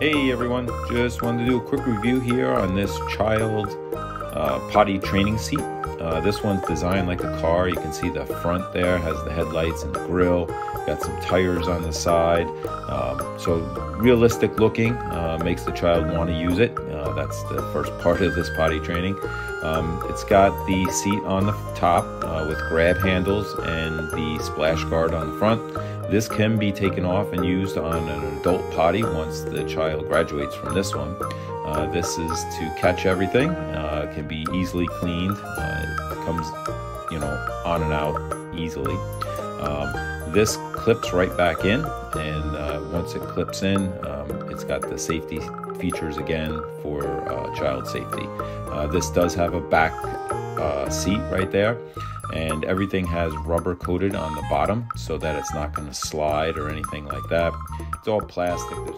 Hey everyone, just wanted to do a quick review here on this child uh, potty training seat. Uh, this one's designed like a car. You can see the front there has the headlights and the grill. Got some tires on the side. Um, so realistic looking, uh, makes the child want to use it. Uh, that's the first part of this potty training. Um, it's got the seat on the top uh, with grab handles and the splash guard on the front. This can be taken off and used on an adult potty once the child graduates from this one. Uh, this is to catch everything. Uh, can be easily cleaned. Uh, it comes, you know, on and out easily. Um, this clips right back in, and uh, once it clips in, um, it's got the safety features again for uh, child safety. Uh, this does have a back seat right there and everything has rubber coated on the bottom so that it's not going to slide or anything like that. It's all plastic. There's